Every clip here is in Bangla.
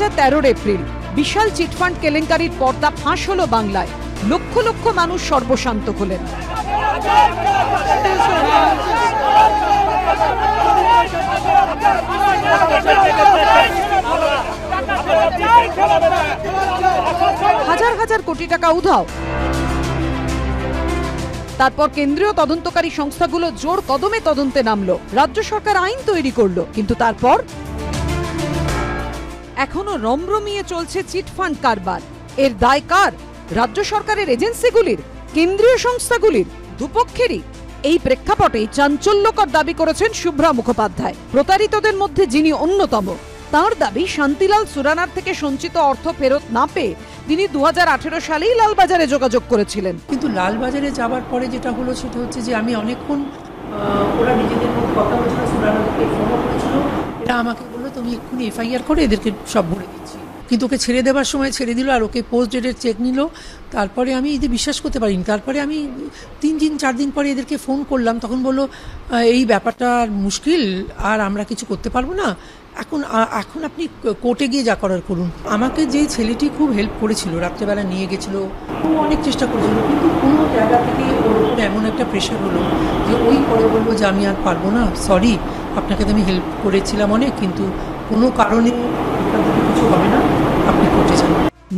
হাজার এপ্রিল, বিশাল চিটফান্ড কেলেঙ্কারির পর্দা ফাঁস হলো বাংলায়। লক্ষ লক্ষ মানুষ সর্বশান্ত হলেন। হাজার হাজার কোটি টাকা উধাও। তারপর কেন্দ্রীয় তদন্তকারী সংস্থাগুলো জোর কদমে তদন্তে নামলো। রাজ্য সরকার আইন তৈরি করল, কিন্তু তারপর এখনও রমরমিয়ে চলছে চিটফান্ড কারবার। এর দায় কার? রাজ্য সরকারের এজেন্সিগুলির, কেন্দ্রীয় সংস্থাগুলির, দুপক্ষেরই। এই প্রেক্ষাপটে চাঞ্চল্যকর দাবি করেছেন শুভ্রা মুখোপাধ্যায়। প্রতারিতদের মধ্যে যিনি অন্যতম, তার দাবি শান্তিলাল সুরানার থেকে সঞ্চিত অর্থ ফেরত না পেয়ে তিনি দু হাজার আঠেরো সালেই লালবাজারে যোগাযোগ করেছিলেন। কিন্তু লালবাজারে যাওয়ার পরে যেটা হলো সেটা হচ্ছে যে আমি অনেকক্ষণ ওরা নিজেদের কথা বলছিল সুরানকে ফোনও করেছিল। এরা আমাকে তুমি এক্ষুনি এফআইআর করে এদেরকে সব ভরে দিচ্ছি। কিন্তু ওকে ছেড়ে দেওয়ার সময় ছেড়ে দিল আর ওকে পোস্ট ডেটের চেক নিল। তারপরে আমি এদের বিশ্বাস করতে পারিনি। তারপরে আমি তিন দিন, চার দিন পরে এদেরকে ফোন করলাম। তখন বলল এই ব্যাপারটা মুশকিল। আর আমরা কিছু করতে পারব না। এখন এখন আপনি কোর্টে গিয়ে যা করার করুন। আমাকে যে ছেলেটি খুব হেল্প করেছিল, রাত্রেবেলা নিয়ে গেছিল, ও অনেক চেষ্টা করেছিল, কিন্তু কোনো জায়গা থেকে ওর এমন একটা প্রেশার হলো যে ওই পরে বলব যে আমি আর পারব না সরি আপনাকে তো আমি হেল্প করেছিলাম অনেক, কিন্তু কোনো কারণে কিছু হবে না, আপনি কোর্টে যান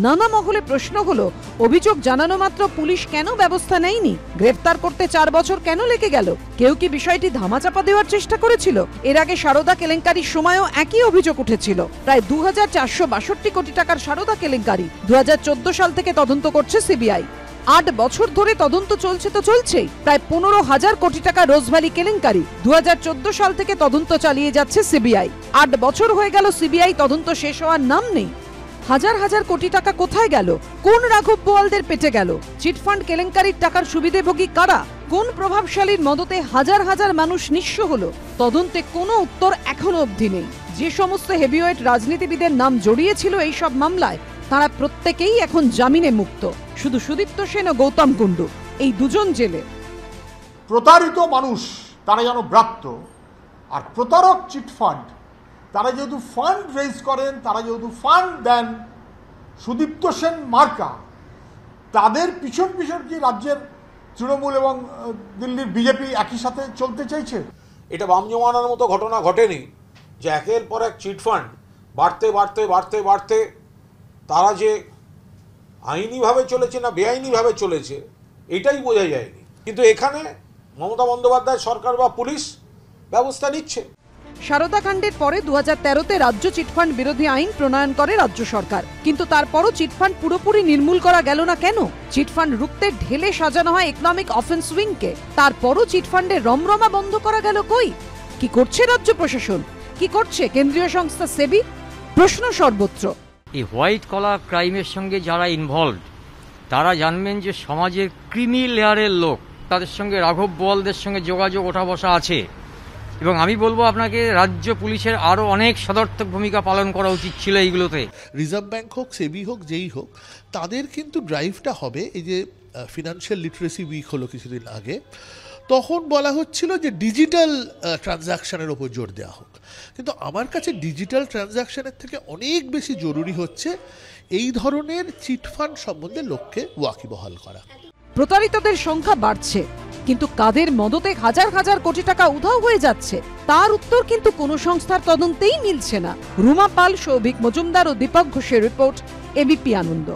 নানা মহলে প্রশ্ন হলো, অভিযোগ জানানো মাত্র পুলিশ কেন ব্যবস্থা নেয়নি? গ্রেফতার করতে চার বছর কেন লেগে গেল? কেউ কি বিষয়টি ধামাচাপা দেওয়ার চেষ্টা করেছিল? এর আগে সারদা কেলেঙ্কারির সময়ও একই অভিযোগ উঠেছিল। প্রায় দু হাজার চারশো বাষট্টি কোটি টাকার সারদা কেলেঙ্কারি দু হাজার চোদ্দ সাল থেকে তদন্ত করছে সিবিআই। আট বছর ধরে তদন্ত চলছে তো চলছেই। প্রায় পনেরো হাজার কোটি টাকা রোজভ্যালি কেলেঙ্কারি। দুহাজার চোদ্দ সাল থেকে তদন্ত চালিয়ে যাচ্ছে সিবিআই। আট বছর হয়ে গেল সিবিআই তদন্ত শেষ হওয়ার নাম নেই। হাজার হাজার কোটি টাকা কোথায় গেল? কোন রাঘব বোয়ালদের পেটে গেল? চিটফান্ড কেলেঙ্কারির টাকার সুবিধেভোগী কারা? কোন প্রভাবশালীর মদতে হাজার হাজার মানুষ নিঃস্ব হলো? তদন্তে কোনো উত্তর এখনও অবধি নেই। যে সমস্ত হেভিওয়েট রাজনীতিবিদের নাম জড়িয়েছিল এই সব মামলায় তারা প্রত্যেকেই এখন জামিনে মুক্ত। শুধু সুদীপ্ত সেন ও গৌতম কুণ্ডু এই দুজন জেলে। প্রতারিত মানুষ তারা যেন ব্রাত্য। আর প্রতারক চিট ফান্ড তারা যেহেতু ফান্ড রেজ করেন তারা যেহেতু ফান্ড দেন সুদীপ্ত সেন মার্কা তাদের পিছন পিছন কি রাজ্যের তৃণমূল এবং দিল্লির বিজেপি একই সাথে চলতে চাইছে? এটা বাম জমানার মতো ঘটনা ঘটেনি যে একের পর এক চিটফান্ড বাড়তে বাড়তে বাড়তে বাড়তে তারা যে আইনিভাবে চলেছে না বেআইনিভাবে চলেছে, এটাই বোঝা যায়নি। কিন্তু এখানে মমতা বন্দ্যোপাধ্যায় সরকার বা পুলিশ ব্যবস্থা নিচ্ছে। সারদা কাণ্ডের পরে দু তেরোতে রাজ্য চিটফান্ড বিরোধী আইন প্রণয়ন করে রাজ্য সরকার। কিন্তু তারপরও চিটফান্ড পুরোপুরি নির্মূল করা গেল না কেন? চিটফান্ড রুখতে ঢেলে সাজানো হয় ইকোনমিক অফেন্স উইংকে। তারপরও চিটফান্ডের রমরমা বন্ধ করা গেল কই? কি করছে রাজ্য প্রশাসন? কি করছে কেন্দ্রীয় সংস্থা সেবি? প্রশ্ন সর্বত্র। এই হোয়াইট কলার ক্রাইমের সঙ্গে যারা ইনভলভ তারা জানবেন যে সমাজের ক্রিমি লেয়ারের লোক, তাদের সঙ্গে রাঘব বোয়ালদের সঙ্গে যোগাযোগ ওঠা বসা আছে। এবং আমি বলব আপনাকে, রাজ্য পুলিশের আরও অনেক সদর্থক ভূমিকা পালন করা উচিত ছিল এইগুলোতে। রিজার্ভ ব্যাংক হোক, সেবি হোক, যেই হোক, তাদের কিন্তু ড্রাইভটা হবে, এই যে ফিনান্সিয়াল লিটারেসি উইক হলো কিছুদিন আগে তখন বলা হচ্ছিল যে ডিজিটাল ট্রানজাকশানের ওপর জোর দেওয়া হোক। কিন্তু আমার কাছে ডিজিটাল ট্রানজাকশানের থেকে অনেক বেশি জরুরি হচ্ছে এই ধরনের চিটফান্ড সম্বন্ধে লোককে ওয়াকিবহাল করা। প্রতারিতদের সংখ্যা বাড়ছে, কিন্তু কাদের মদতে হাজার হাজার কোটি টাকা উধাও হয়ে যাচ্ছে, তার উত্তর কিন্তু কোনো সংস্থার তদন্তেই মিলছে না। রুমা পাল, সৌভিক মজুমদার ও দীপক ঘোষের রিপোর্ট, এবিপি আনন্দ।